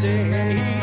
say.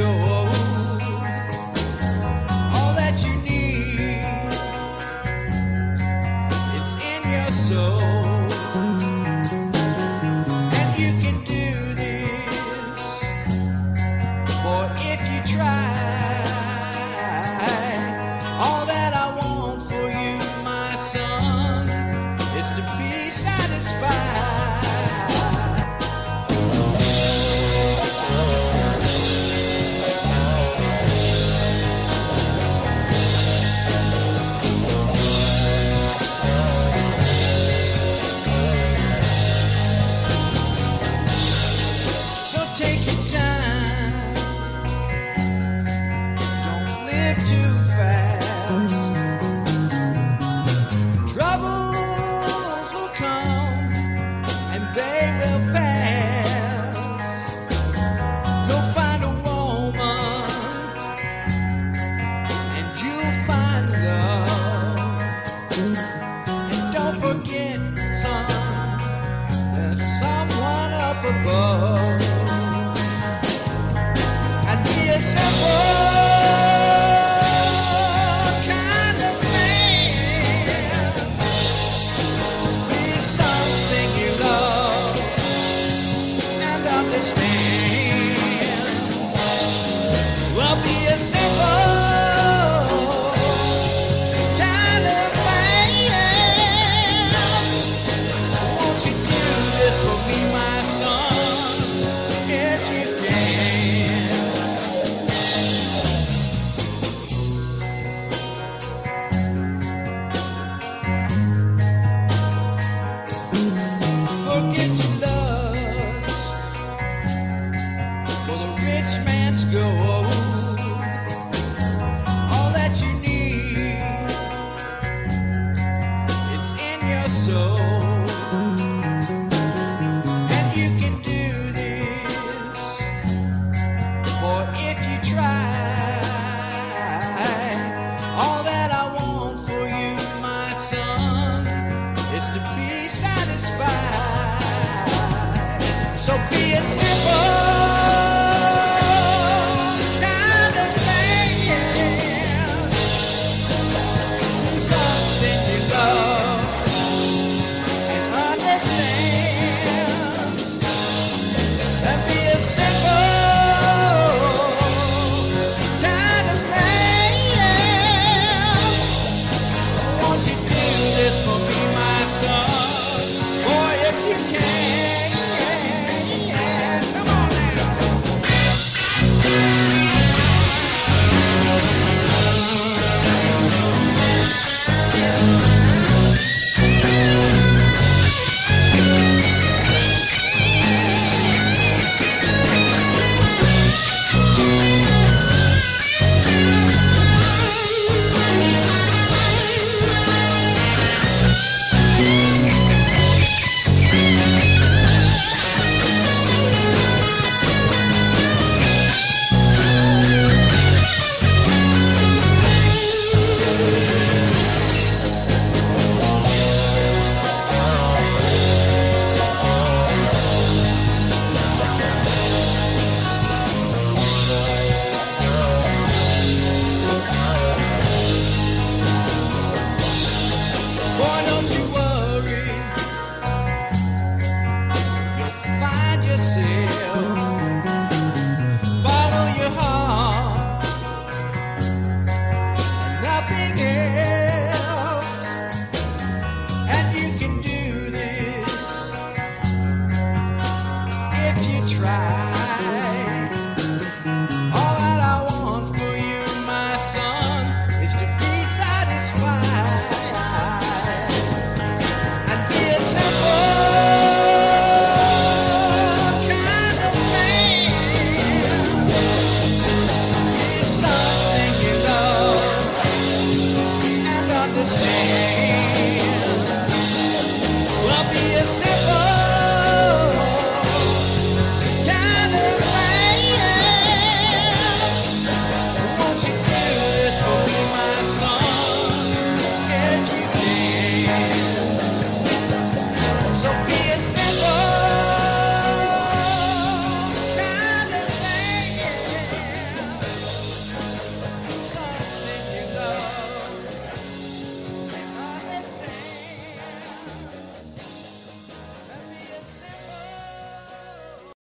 go. go